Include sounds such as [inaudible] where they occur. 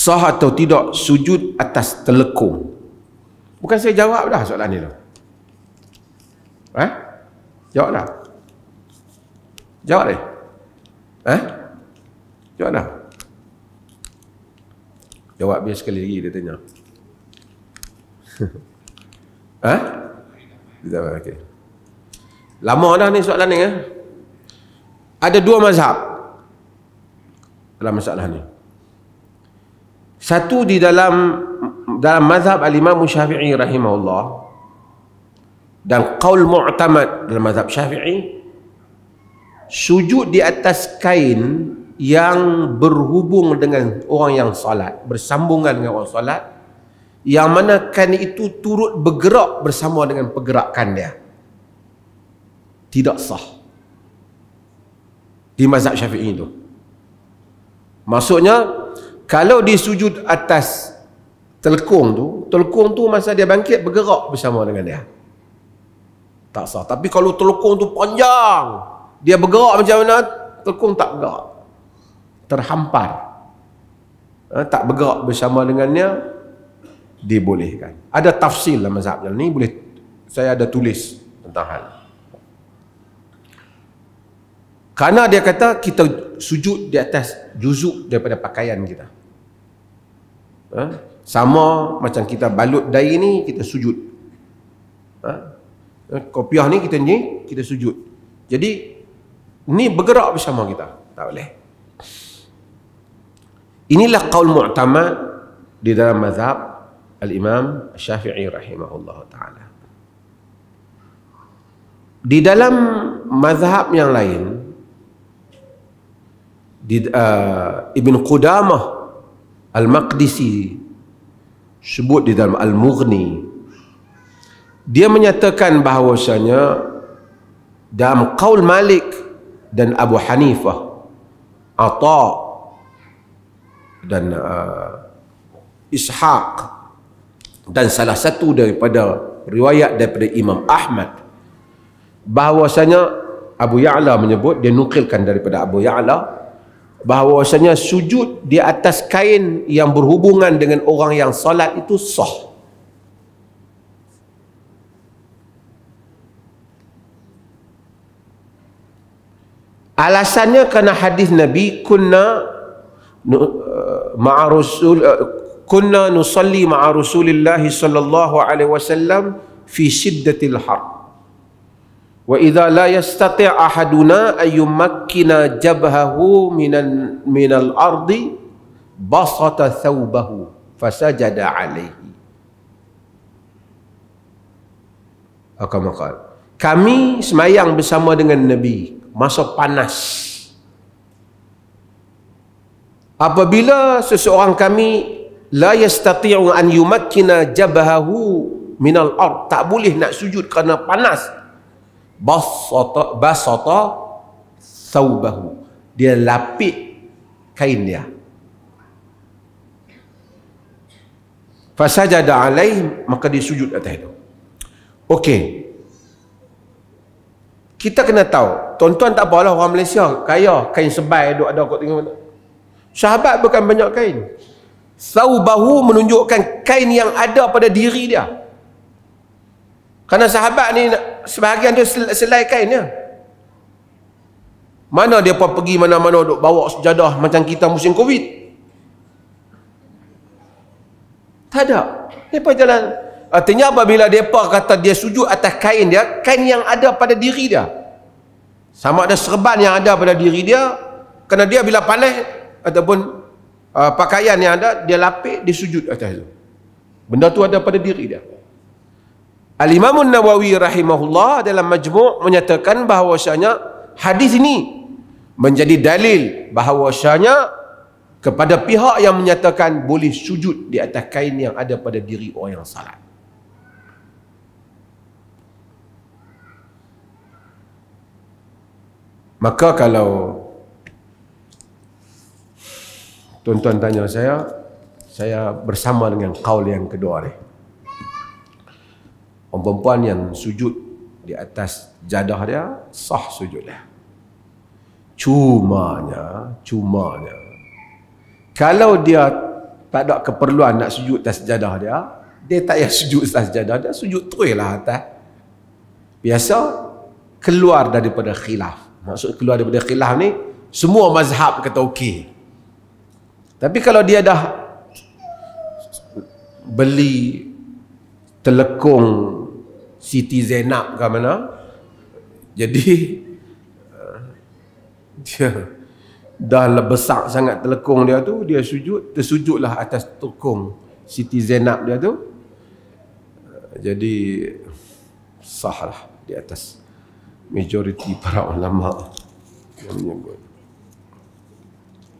sah atau tidak sujud atas telekung. Bukan saya jawab dah soalan ni tu. Eh? Jawab dah? Jawab deh eh? Jawab dah? Jawab biar sekali lagi dia tanya. [laughs] Eh? Jawab okey. Lama dah ni soalan ni eh? Ada dua mazhab dalam masalah ni satu di dalam dalam mazhab al-Imam Syafi'i rahimahullah dan qaul mu'tamad dalam mazhab Syafi'i sujud di atas kain yang berhubung dengan orang yang salat bersambungan dengan orang salat yang mana kain itu turut bergerak bersama dengan pergerakan dia. Tidak sah. Di mazhab Syafi'i itu. Maksudnya kalau dia sujud atas telekung tu telekung tu masa dia bangkit bergerak bersama dengan dia. Tak sah. Tapi kalau telekung tu panjang dia bergerak macam mana telekung tak bergerak. Terhampar. Ha, tak bergerak bersama dengannya dibolehkan. Ada tafsir dalam mazhab ni boleh saya ada tulis tentang hal kerana dia kata kita sujud di atas juzuk daripada pakaian kita ha? sama macam kita balut dai ni kita sujud. Ha? kopiah ni kita ni kita sujud. Jadi ni bergerak bersama kita. Tak boleh. Inilah qaul mu'tamad di dalam mazhab al-imam syafi'i rahimahullah ta'ala. Di dalam mazhab yang lain di uh, Ibn Qudamah Al-Maqdisi sebut di dalam Al-Mughni. Dia menyatakan bahawasanya dalam qaul Malik dan Abu Hanifah Ata dan uh, Ishaq dan salah satu daripada riwayat daripada Imam Ahmad. Bahawasanya Abu Ya'la menyebut dia nukilkan daripada Abu Ya'la bahawasanya sujud di atas kain yang berhubungan dengan orang yang salat itu sah. Alasannya kerana hadis Nabi kunna uh, ma'a rasul uh, kunna nusalli ma'a Rasulillah sallallahu alaihi wasallam fi shiddatil har. Wa idza la yastati' ahaduna ay yumakkina jabhahu minan minal ardi basata thawbahu fasajada alaihi. Akamakal. Kami semayang bersama dengan Nabi masa panas. Apabila seseorang kami la yastati'u an yumakkina jabhahu minal ard tak boleh nak sujud kerana panas basata basata thawbahu. Dia lapik kain dia. Fasajada alaih maka dia sujud atas itu. Okey. Kita kena tahu tuan-tuan tak apalah orang Malaysia kaya kain sebai duk ada kot tengok sahabat bukan banyak kain. Thawbahu menunjukkan kain yang ada pada diri dia. Kerana sahabat ni sebahagian dia selai kainnya. Mana dia pun pergi mana-mana duk bawa sejadah macam kita musim Covid? Tak ada. Depa jalan. Artinya apabila depa kata dia sujud atas kain dia, kain yang ada pada diri dia. Sama ada serban yang ada pada diri dia, kerana dia bila panas ataupun uh, pakaian yang ada, dia lapik, dia sujud atas itu. Benda tu ada pada diri dia. Al-Imam Nawawi rahimahullah dalam majmu' menyatakan bahawasanya hadis ini menjadi dalil bahawasanya kepada pihak yang menyatakan boleh sujud di atas kain yang ada pada diri orang yang salat. Maka kalau tuan-tuan tanya saya, saya bersama dengan kaul yang kedua ni. Orang perempuan yang sujud di atas jadah dia sah sujud dia. Cumanya, cumanya kalau dia tak ada keperluan nak sujud atas sejadah dia dia tak payah sujud atas sejadah dia sujud terus lah atas. Biasa keluar daripada khilaf. Maksud keluar daripada khilaf ni semua mazhab kata okey. Tapi kalau dia dah beli telekung Siti Zainab ke mana jadi [laughs] dia dah besar sangat telekung dia tu dia sujud tersujudlah atas telekung Siti Zainab dia tu. Jadi sahlah di atas majoriti para ulama yang menyebut